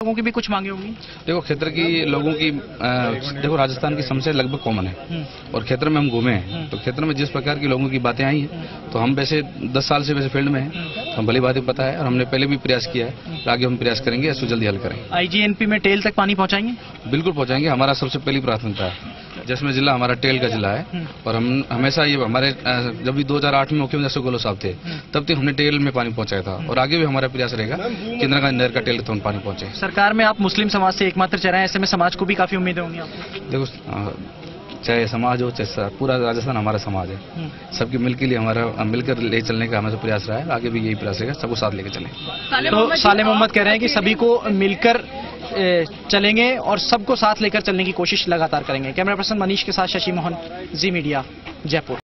लोगों की भी कुछ मांगे होंगी? देखो क्षेत्र की लोगों की आ, देखो राजस्थान की समस्या लगभग कॉमन है। हम्म। और क्षेत्र में हम घूमे हैं। तो क्षेत्र में जिस प्रकार की लोगों की बातें आई हैं तो हम वैसे दस साल से वैसे फ़ील्ड में हैं। तो हम भली बातें पता है और हमने पहले भी प्रयास किया है तो आगे हम प्रयास करेंगे इसको जल्दी हल करेंगे। आईजीएनपी में टेल तक पानी पहुंचाएँगे? बिल्कुल पहुँचाएँगे हमारा सबसे पहली प्राथमिकता है। जैसलमेर जिला हमारा टेल का जिला है। और हम हमेशा ये हमारे जब भी 2008 में मुख्यमंत्री अशोक गहलोत साहब थे तब तक हमने टेल में पानी पहुँचाया था। और आगे भी हमारा प्रयास रहेगा कि इंदिरा गांधी नहर का टेल तक पानी पहुँचे। सरकार में आप मुस्लिम समाज से एकमात्र चेहरा है ऐसे में समाज को भी काफ़ी उम्मीदें होंगी देखो चाहे समाज हो चाहे पूरा राजस्थान हमारा समाज है। हम्म। सबके मिल के लिए हमारा मिलकर ले चलने का हमेशा प्रयास रहा है। आगे भी यही प्रयास रहेगा सबको साथ लेकर चले। तो साले मोहम्मद कह रहे हैं कि सभी को मिलकर चलेंगे और सबको साथ लेकर चलने की कोशिश लगातार करेंगे। कैमरा पर्सन मनीष के साथ शशि मोहन जी मीडिया, जयपुर।